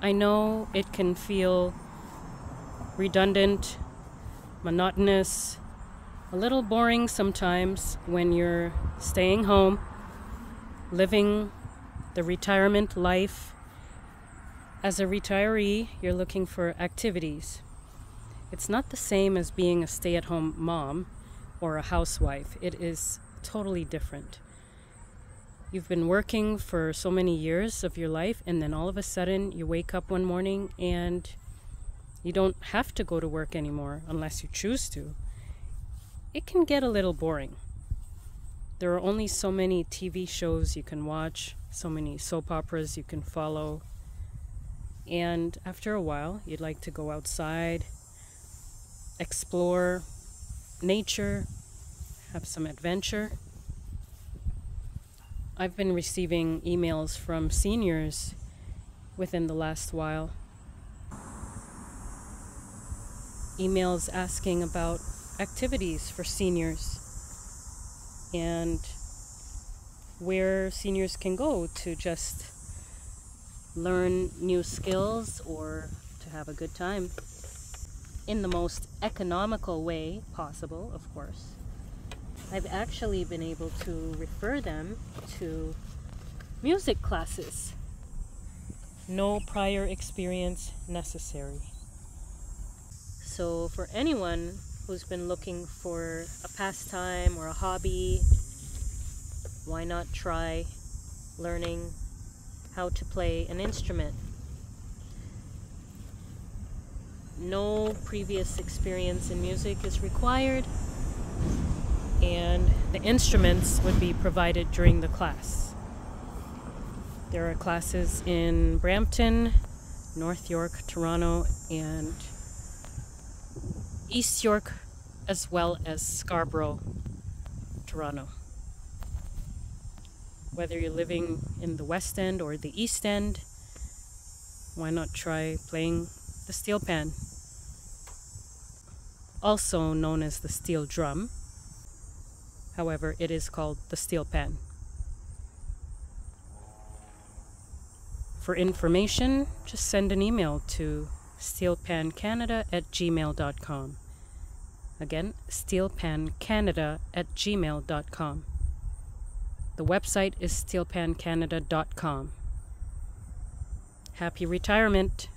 I know it can feel redundant, monotonous, a little boring sometimes when you're staying home, living the retirement life. As a retiree, you're looking for activities. It's not the same as being a stay at home mom or a housewife, it is totally different. You've been working for so many years of your life, and then all of a sudden you wake up one morning and you don't have to go to work anymore unless you choose to. It can get a little boring. There are only so many TV shows you can watch, so many soap operas you can follow. And after a while, you'd like to go outside, explore nature, have some adventure. I've been receiving emails from seniors within the last while. Emails asking about activities for seniors and where seniors can go to just learn new skills or to have a good time in the most economical way possible, of course. I've actually been able to refer them to music classes. No prior experience necessary. So, for anyone who's been looking for a pastime or a hobby, why not try learning how to play an instrument? No previous experience in music is required and the instruments would be provided during the class. There are classes in Brampton, North York, Toronto, and East York, as well as Scarborough, Toronto. Whether you're living in the West End or the East End, why not try playing the steel pan? Also known as the steel drum However, it is called the steel pan. For information, just send an email to steelpancanada at gmail.com. Again, steelpancanada at gmail.com. The website is steelpancanada.com. Happy retirement!